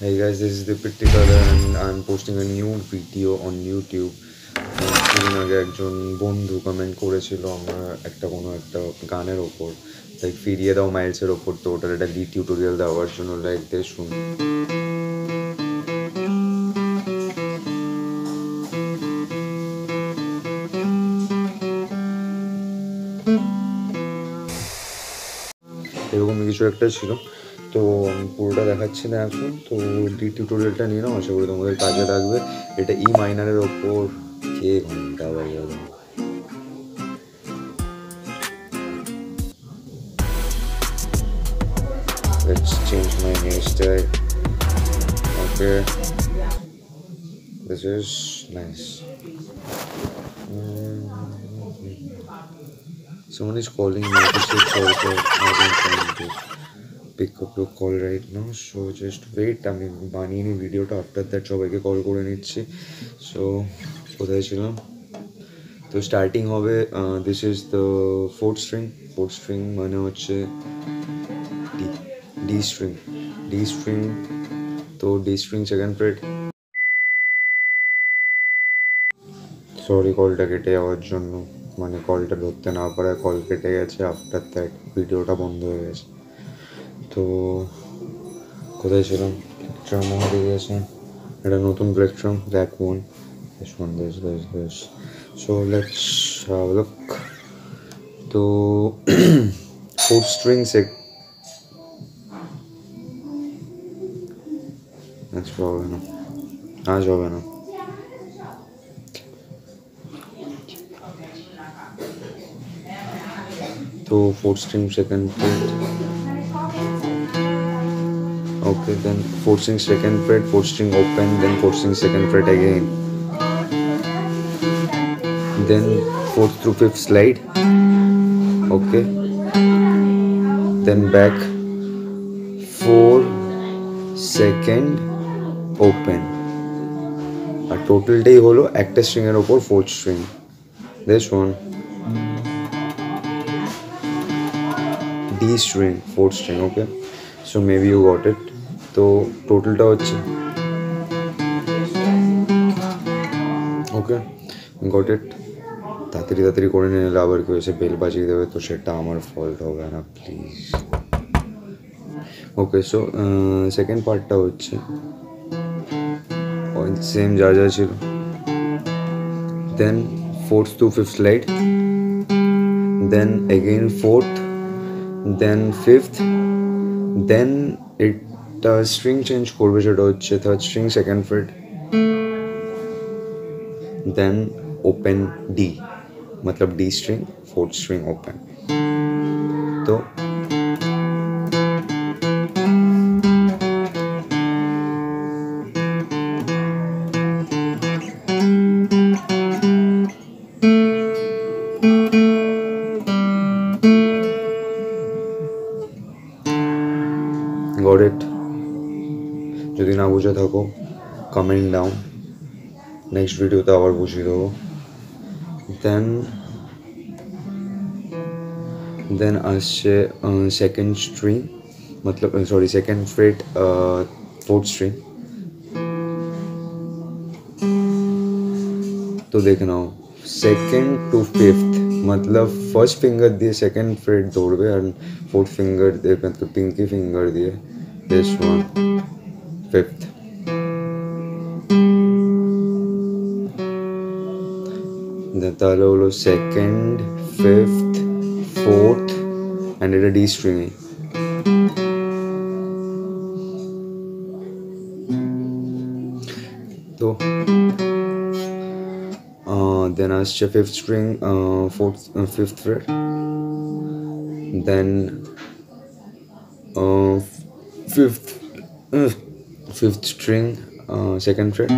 Hey guys, this is Dipiti Kadar and I'm posting a new video on YouTube. কিছুদিন আগে একজন বন্ধু comment করেছিল আমার একটা কোনো একটা গানের ওপর লাইক ফিরিয়ে দাও মাইলসের ওপর তো ওটার একটা লি টিউটোরিয়াল দেওয়ার জন্য লাইক দিয়ে শুন এরকমই কিছু একটা ছিল তো আমি পুরোটা দেখাচ্ছি না এখন তো ডি টিউটোরিয়ালটা নিয়ে নাও আশা করি তোমাদের কাজে লাগবে এটা ই মাইনারের ওপর কে ঘণ্টা বাজাবে Let's change my hairstyle. Okay. This is nice. Someone is calling me to say sorry for having pick up your call right now. So, just wait. আমি বানিয়ে নিই ভিডিওটা। আফটার দ্যাট সবাইকে কল করে নিচ্ছি। সো কোথায় ছিলাম? তো স্টার্টিং হবে this is the fourth string fourth string মানে হচ্ছে D D string D string তো D string second fret sorry কলটা কেটে যাওয়ার জন্য। মানে কলটা ধরতে না পারায় কল কেটে গেছে। আফটার দ্যাট ভিডিওটা বন্ধ হয়ে গেছে। তো কোথায় ছিলাম প্লেকট্রাম হারিয়ে গেছে একটা নতুন plectrum rack one this one this this this so let's have a look তো fourth string sec আজকে হবে না আজ হবে না তো fourth string second fret okay then fourth string second fret fourth string open then fourth string second fret again then fourth through fifth slide okay then back four second open আর টোটালটাই হলো একটা স্ট্রিংয়ের ওপর fourth string this one D string fourth string okay so maybe you got it তো টোটালটা হচ্ছে ওকে got it তাড়াতাড়ি তাড়াতাড়ি করে নিলে আবার কেউ এসে বেল বাজিয়ে দেবে তো সেটা আমার ফল্ট হবে না প্লিজ ওকে সো সেকেন্ড পার্টটা হচ্ছে সেম যা যা ছিল then fourth to fifth slide then again fourth then fifth then এটা স্ট্রিং চেঞ্জ করবে সেটা হচ্ছে third string second fret then open D मतलब D string fourth string open तो গট ইট যদি ना बुझे थको कमेंट डाउन नेक्स्ट ভিডিওতে तो आरोप बुझे देव दें दें आसेंड स्ट्रीम मतलब sorry second fret fourth string तो देखना हो सेकेंड टू फिफ्थ मतलब फ़र्स्ट फिंगर दिए सेकेंड फ्रेट दौड़े एंड फोर्थ फिंगर दिए मतलब पिंकी फिंगर दिए this one fifth. Then Talolo second, fifth, fourth, and did a D string. So uh, then as fifth string, uh, fourth, uh, fifth fret. Then uh, fifth. Uh, fifth string uh, second fret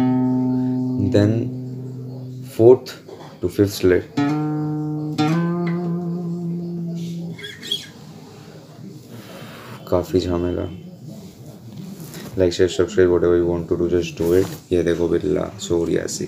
then fourth to fifth slide काफ़ी झमेला like share subscribe whatever you want to do just do it ये देखो बिल्ला सूर्यासी